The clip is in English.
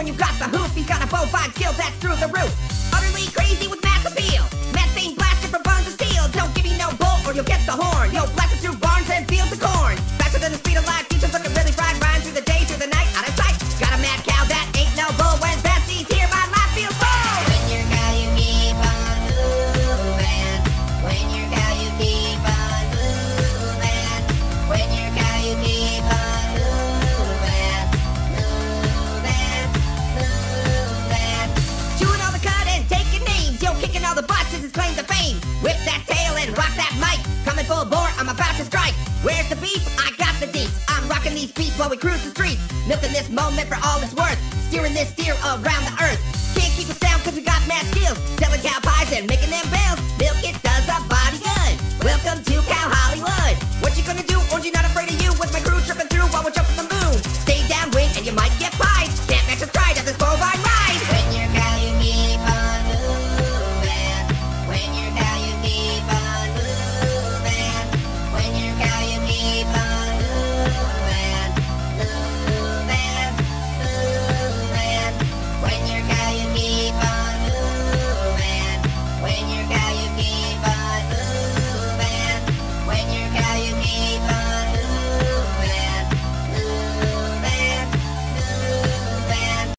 when you got the hoof. He's got a bovine skill that's through the roof. Utterly crazy with mass appeal. the beef, I got the beats. I'm rocking these beats while we cruise the streets. Milking this moment for all it's worth. Steering this steer around the earth.